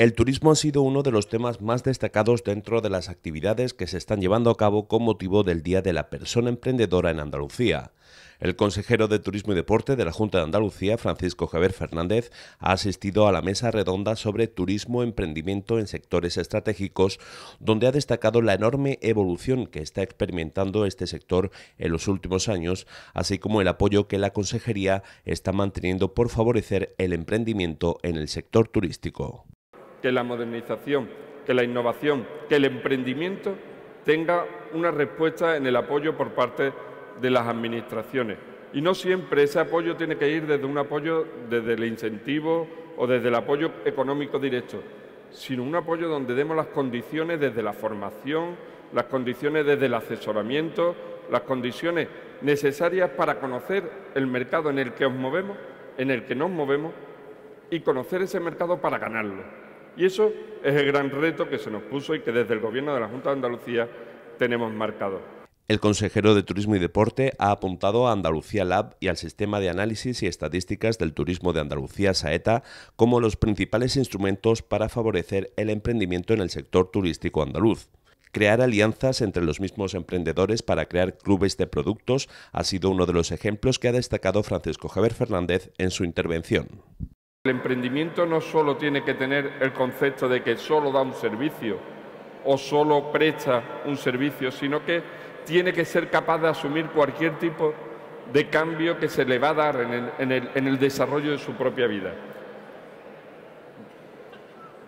El turismo ha sido uno de los temas más destacados dentro de las actividades que se están llevando a cabo con motivo del Día de la Persona Emprendedora en Andalucía. El consejero de Turismo y Deporte de la Junta de Andalucía, Francisco Javier Fernández, ha asistido a la mesa redonda sobre turismo emprendimiento en sectores estratégicos, donde ha destacado la enorme evolución que está experimentando este sector en los últimos años, así como el apoyo que la consejería está manteniendo por favorecer el emprendimiento en el sector turístico que la modernización, que la innovación, que el emprendimiento tenga una respuesta en el apoyo por parte de las administraciones. Y no siempre ese apoyo tiene que ir desde un apoyo desde el incentivo o desde el apoyo económico directo, sino un apoyo donde demos las condiciones desde la formación, las condiciones desde el asesoramiento, las condiciones necesarias para conocer el mercado en el que os movemos, en el que nos movemos y conocer ese mercado para ganarlo. Y eso es el gran reto que se nos puso y que desde el Gobierno de la Junta de Andalucía tenemos marcado. El consejero de Turismo y Deporte ha apuntado a Andalucía Lab y al Sistema de Análisis y Estadísticas del Turismo de Andalucía, SAETA, como los principales instrumentos para favorecer el emprendimiento en el sector turístico andaluz. Crear alianzas entre los mismos emprendedores para crear clubes de productos ha sido uno de los ejemplos que ha destacado Francisco Javier Fernández en su intervención. El emprendimiento no solo tiene que tener el concepto de que solo da un servicio o solo presta un servicio, sino que tiene que ser capaz de asumir cualquier tipo de cambio que se le va a dar en el, desarrollo de su propia vida.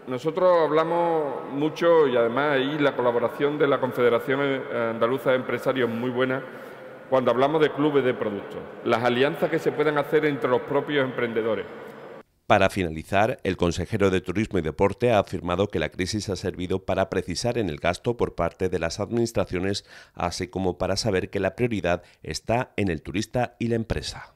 Nosotros hablamos mucho y además ahí la colaboración de la Confederación Andaluza de Empresarios es muy buena cuando hablamos de clubes de productos, las alianzas que se pueden hacer entre los propios emprendedores. Para finalizar, el consejero de Turismo y Deporte ha afirmado que la crisis ha servido para precisar en el gasto por parte de las administraciones, así como para saber que la prioridad está en el turista y la empresa.